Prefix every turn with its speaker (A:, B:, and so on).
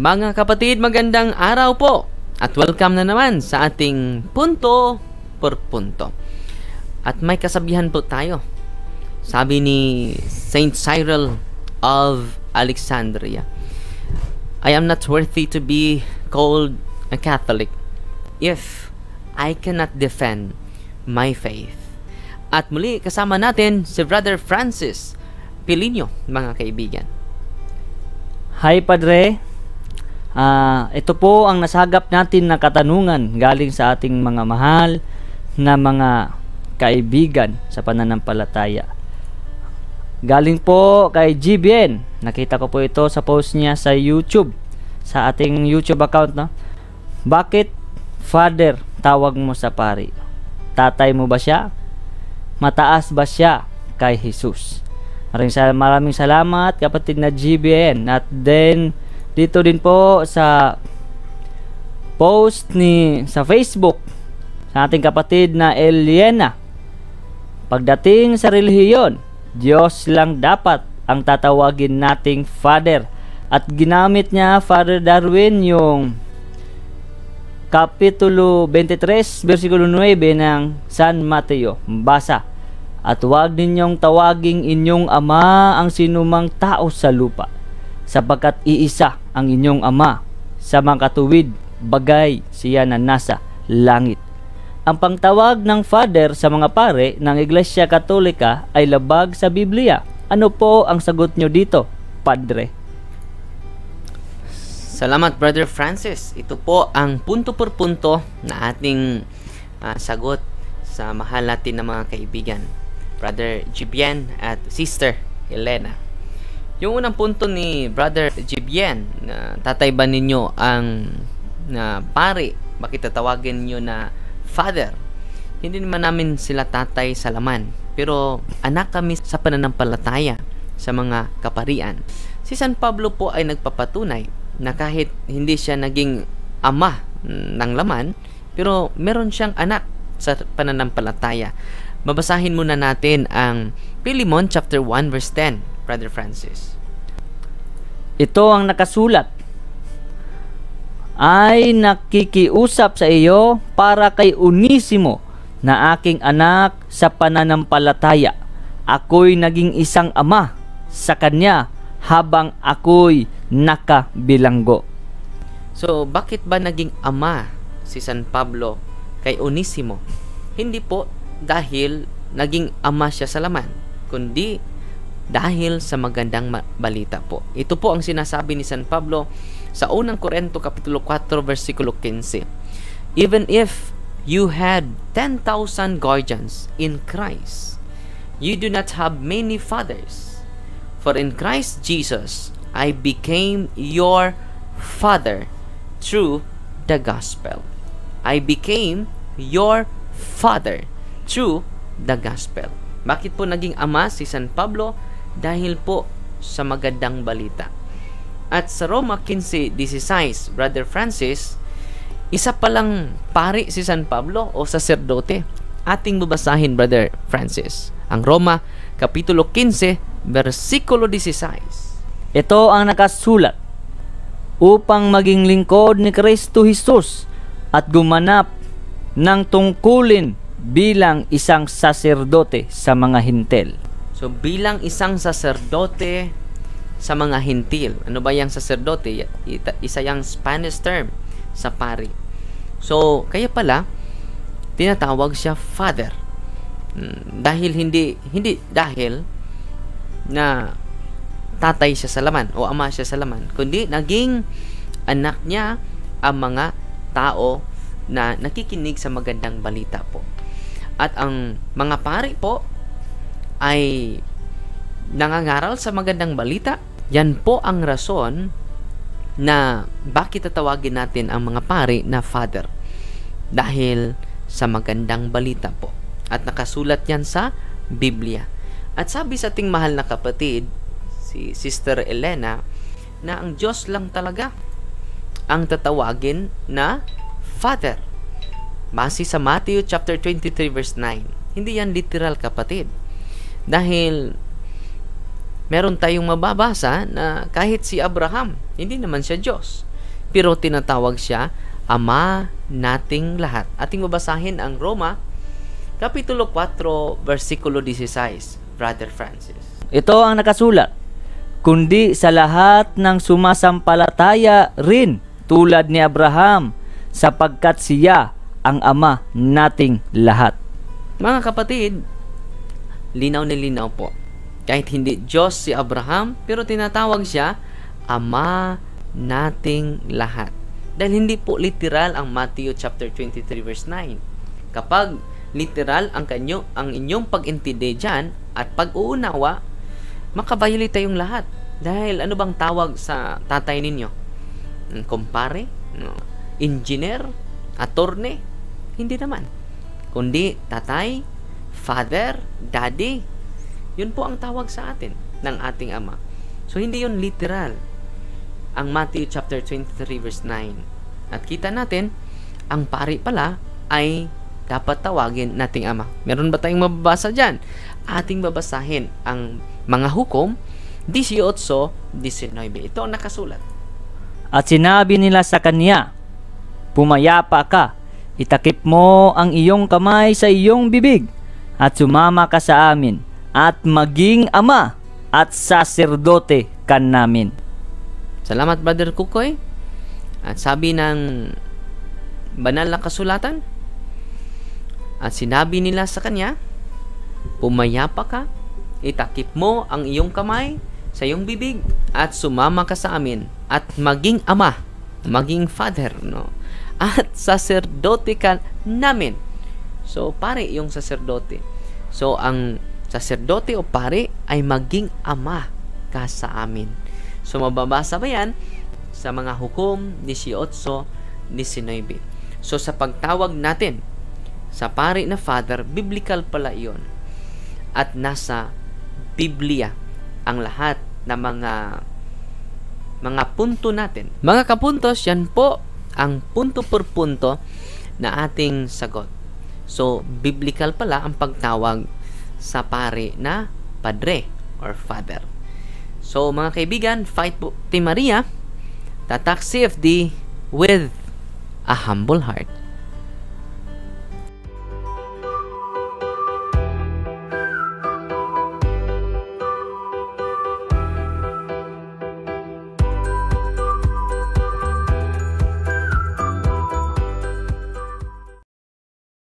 A: Mga kapatid, magandang araw po at welcome na naman sa ating punto por punto. At may kasabihan po tayo. Sabi ni Saint Cyril of Alexandria, I am not worthy to be called a Catholic if I cannot defend my faith. At muli kasama natin si Brother Francis Pilinyo, mga kaibigan.
B: Hi Padre, Ah, ito po ang nasagap natin na katanungan galing sa ating mga mahal na mga kaibigan sa pananampalataya. Galing po kay GBN. Nakita ko po ito sa post niya sa YouTube, sa ating YouTube account, no? Bakit Father tawag mo sa pari? Tatay mo ba siya? Mataas ba siya kay Jesus? Maraming, maraming salamat kapatid na GBN. At then, dito din po sa post ni sa Facebook sa ating kapatid na Eliena. Pagdating sa relihiyon, Diyos lang dapat ang tatawagin nating Father. At ginamit niya, Father Darwin, yung Kapitulo 23, versikulo 9 ng San Mateo. Basa. At huwag ninyong tawaging inyong ama ang sinumang tao sa lupa, sapagkat iisa ang inyong ama sa mga katuwid, bagay siya na nasa langit. Ang pangtawag ng father sa mga pare ng Iglesia Katolika ay labag sa Biblia. Ano po ang sagot nyo dito, Padre?
A: Salamat Brother Francis. Ito po ang punto por punto na ating ah, sagot sa mahal natin na mga kaibigan. Brother Jibian at Sister Helena. Yung unang punto ni Brother Jibian na tatay ba ninyo ang na pare, bakit tatawagin nyo na father? Hindi naman namin sila tatay sa laman, pero anak kami sa pananampalataya sa mga kaparian. Si San Pablo po ay nagpapatunay na kahit hindi siya naging ama ng laman, pero meron siyang anak sa pananampalataya. Babasahin muna natin ang Philemon chapter 1 verse 10, Brother Francis.
B: Ito ang nakasulat. Ay nakikiusap sa iyo para kay Unisimo na aking anak sa pananampalataya. Ako'y naging isang ama sa kanya habang ako'y nakabilanggo.
A: So, bakit ba naging ama si San Pablo kay Onisimo? Hindi po dahil naging ama siya sa laman, kundi dahil sa magandang ma- balita po. Ito po ang sinasabi ni San Pablo sa unang Korento kapitulo 4 versikulo 15. Even if you had 10,000 guardians in Christ, you do not have many fathers. For in Christ Jesus, I became your father through the gospel. I became your father through the gospel. Bakit po naging ama si San Pablo? Dahil po sa magandang balita. At sa Roma 15.16, Brother Francis, isa palang pari si San Pablo o saserdote. Ating babasahin, Brother Francis. Ang Roma, Kapitulo 15, versikulo 16.
B: Ito ang nakasulat upang maging lingkod ni Kristo Jesus at gumanap ng tungkulin bilang isang saserdote sa mga hintel.
A: So bilang isang saserdote sa mga hintil. Ano ba yung saserdote? Isa yung Spanish term sa pari. So, kaya pala tinatawag siya father. Mm, dahil hindi hindi dahil na tatay siya sa laman o ama siya sa laman, kundi naging anak niya ang mga tao na nakikinig sa magandang balita po. At ang mga pari po ay nangangaral sa magandang balita. Yan po ang rason na bakit tatawagin natin ang mga pari na father. Dahil sa magandang balita po. At nakasulat yan sa Biblia. At sabi sa ating mahal na kapatid, si Sister Elena, na ang Diyos lang talaga ang tatawagin na Father. Base sa Matthew chapter 23 verse 9. Hindi yan literal kapatid. Dahil meron tayong mababasa na kahit si Abraham, hindi naman siya Diyos. pero tinatawag siya Ama nating lahat. Ating babasahin ang Roma, Kapitulo 4, versikulo 16, Brother Francis.
B: Ito ang nakasulat. Kundi sa lahat ng sumasampalataya rin tulad ni Abraham sapagkat siya ang ama nating lahat.
A: Mga kapatid, linaw na linaw po. Kahit hindi Diyos si Abraham, pero tinatawag siya Ama nating lahat. Dahil hindi po literal ang Matthew chapter 23 verse 9. Kapag literal ang kanyo ang inyong pag-intindi diyan at pag-uunawa, makabayoli tayong lahat. Dahil ano bang tawag sa tatay ninyo? Kumpare? No. Engineer? Attorney? Hindi naman. Kundi tatay, father, daddy. Yun po ang tawag sa atin ng ating ama. So hindi yun literal ang Matthew chapter 23 verse 9. At kita natin, ang pari pala ay dapat tawagin nating ama. Meron ba tayong mababasa dyan? Ating babasahin ang mga hukom 18-19. Ito ang nakasulat.
B: At sinabi nila sa kanya, Pumayapa ka, itakip mo ang iyong kamay sa iyong bibig, at sumama ka sa amin, at maging ama at saserdote kan namin.
A: Salamat Brother Kukoy. At sabi ng banal na kasulatan, at sinabi nila sa kanya, Pumayapa ka, itakip mo ang iyong kamay sa iyong bibig at sumama ka sa amin at maging ama, maging father, no? At saserdote ka namin. So, pare yung saserdote. So, ang saserdote o pare ay maging ama ka sa amin. So, mababasa ba yan sa mga hukom 18, 19. So, sa pagtawag natin sa pari na father, biblical pala iyon. At nasa Biblia ang lahat ng mga mga punto natin. Mga kapuntos, yan po ang punto per punto na ating sagot. So, biblical pala ang pagtawag sa pare na padre or father. So, mga kaibigan, fight po Team Maria, tatak CFD with a humble heart.